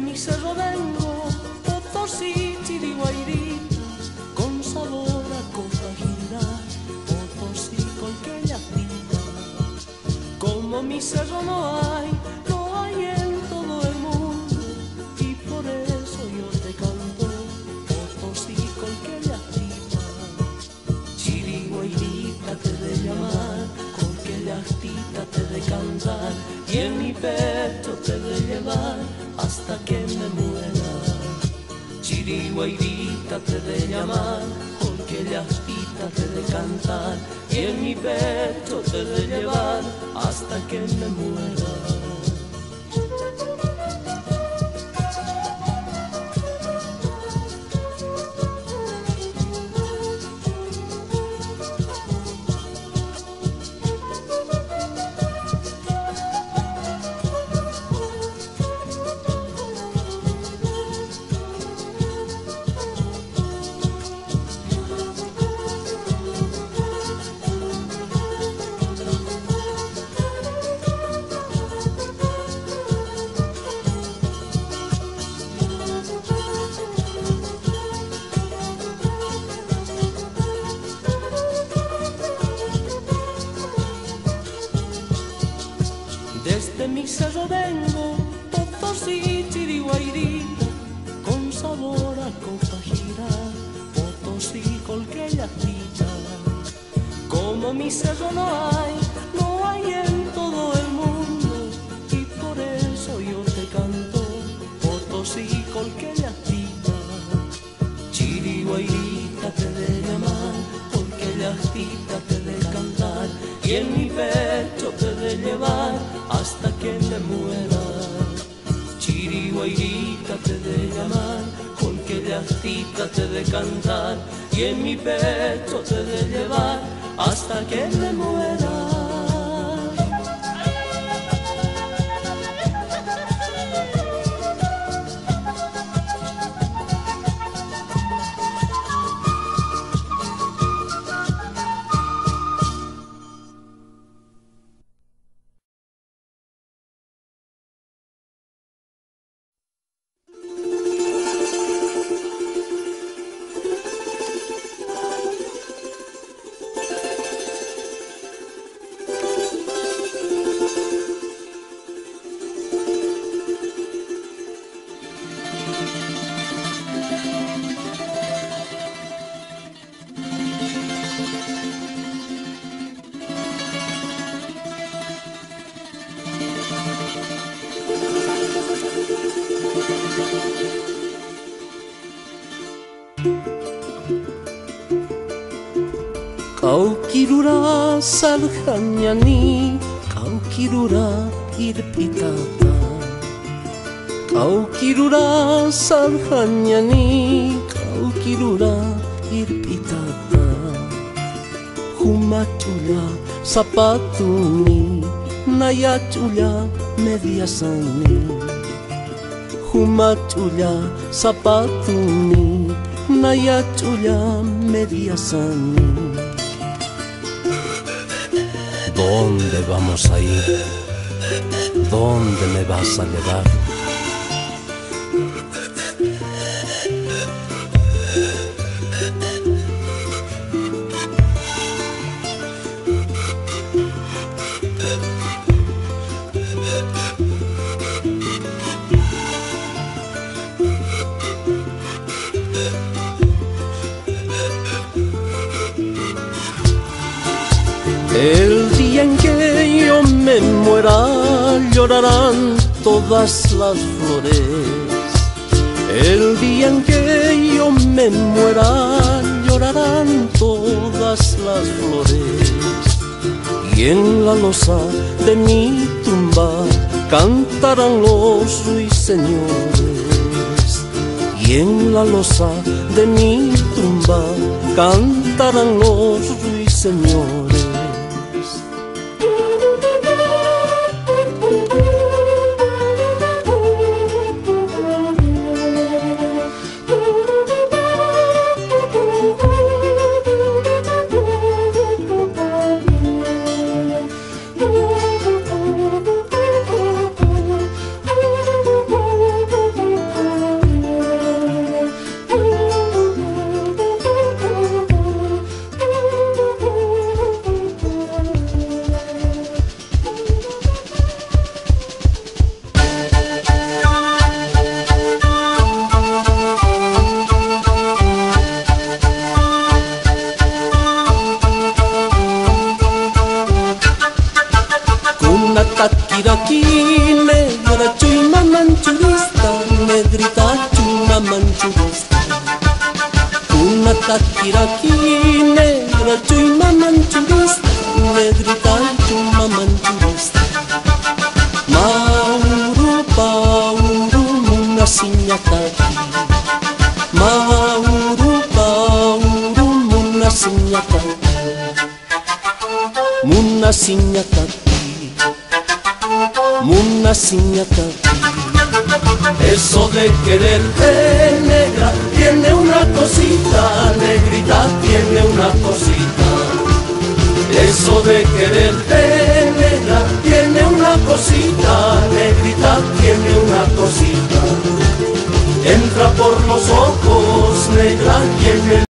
mi cerro vengo, Potosí, Chiriguairí, con sabor a copa gira, Potosí, colqueña fina. Como mi cerro no hay, no hay en todo el mundo, y por eso yo te canto, Potosí, colqueña fina. Chiriguairita te de llamar, colqueñastita te de cantar, y en mi pecho te de llevar hasta que me muera. Chiriguairita te de llamar, colqueñastita te de cantar, y en mi pecho te de llevar hasta que me muera. Cerro no hay, no hay en todo el mundo, y por eso yo te canto, Potosí, colqueña fina. Chiriguairita te de llamar, porque la te de cantar, y en mi pecho te de llevar hasta que me muera. Chiriguairita te de llamar, porque la te de cantar, y en mi pecho te de llevar hasta que me muera. Κάου κηδούρα, σαν χάνη, καου κηδούρα, ύρπιτα. Κάου σαν χάνη, καου κηδούρα, ύρπιτα. Χουμάτουλια, σαν πατουνί, ναι, με διασάνι. Χουμάτουλια, σαπάτουνι. Nayachula mediasani ¿Dónde vamos a ir? ¿Dónde me vas a llevar? El día en que yo me muera llorarán todas las flores. El día en que yo me muera llorarán todas las flores. Y en la losa de mi tumba cantarán los ruiseñores. Y en la losa de mi tumba cantarán los ruiseñores. Kira-kira negro cuma manchurista Negrita cuma manchurista Una taquiraki negro cuma manchurista Negrita cuma manchurista Mauro Pauro Muna sinyataki Mauro Pauro Muna sinyataki Muna sinyataki Muna sinyataki. Eso de quererte negra tiene una cosita, negrita tiene una cosita. Eso de quererte negra tiene una cosita, negrita tiene una cosita. Entra por los ojos, negra, tiene